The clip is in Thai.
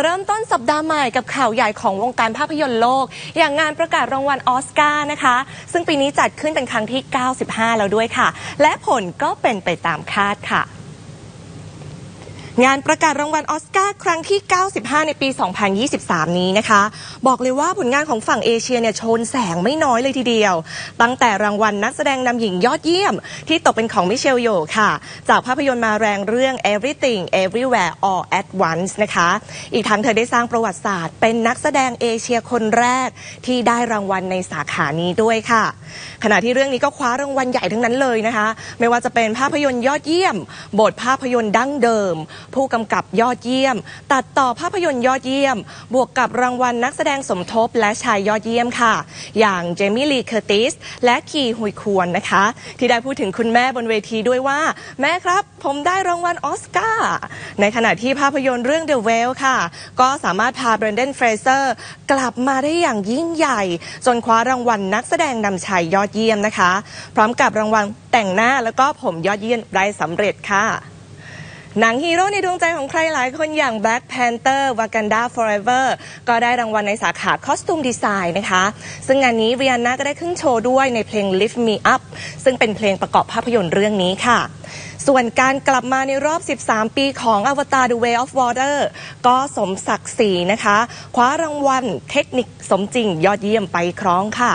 เริ่มต้นสัปดาห์ใหม่กับข่าวใหญ่ของวงการภาพยนตร์โลก อย่างงานประกาศรางวัลออสการ์นะคะ ซึ่งปีนี้จัดขึ้นเป็นครั้งที่ 95 แล้วด้วยค่ะ และผลก็เป็นไปตามคาดค่ะ งานประกาศรางวัลออสการ์ครั้งที่ 95 ในปี 2023 นี้นะคะ บอกเลยว่าผลงานของฝั่งเอเชียเนี่ยโชนแสงไม่น้อยเลยทีเดียว ตั้งแต่รางวัลนักแสดงนำหญิงยอดเยี่ยม ที่ตกเป็นของมิเชลโยค่ะ จากภาพยนตร์มาแรงเรื่อง Everything Everywhere All at Once นะคะ อีกทั้งเธอได้สร้างประวัติศาสตร์ เป็นนักแสดงเอเชียคนแรกที่ได้รางวัลในสาขานี้ด้วยค่ะ ขณะที่เรื่องนี้ก็คว้ารางวัลใหญ่ทั้งนั้นเลยนะคะ ไม่ว่าจะเป็นภาพยนตร์ยอดเยี่ยม บทภาพยนตร์ดั้งเดิมผู้กำกับยอดเยี่ยม ตัดต่อภาพยนตร์ยอดเยี่ยม บวกกับรางวัลนักแสดงสมทบและชายยอดเยี่ยมค่ะ อย่างเจมี่ลีเคอร์ติสและคีฮุยควนนะคะ ที่ได้พูดถึงคุณแม่บนเวทีด้วยว่า แม่ครับ ผมได้รางวัลออสการ์ในขณะที่ภาพยนตร์เรื่อง The w h a l ค่ะ ก็สามารถพาเบรนเดนเฟรเซอร์กลับมาได้อย่างยิ่งใหญ่ จนคว้ารางวัลนักแสดงนำชายยอดเยี่ยมนะคะ พร้อมกับรางวัลแต่งหน้าแล้วก็ผมยอดเยี่ยมได้สำเร็จค่ะ หนังฮีโร่ในดวงใจของใครหลายคนอย่าง Black Panther Wakanda Forever ก็ได้รางวัลในสาขาคอสตูมดีไซน์นะคะ ซึ่งงานนี้เรียนนาก็ได้ขึ้นโชว์ด้วยในเพลง Lift Me Up ซึ่งเป็นเพลงประกอบภาพยนตร์เรื่องนี้ค่ะ ส่วนการกลับมาในรอบ 13 ปีของ Avatar The Way of Water ก็สมศักดิ์ศรีนะคะ คว้ารางวัลเทคนิคสมจริงยอดเยี่ยมไปครองค่ะ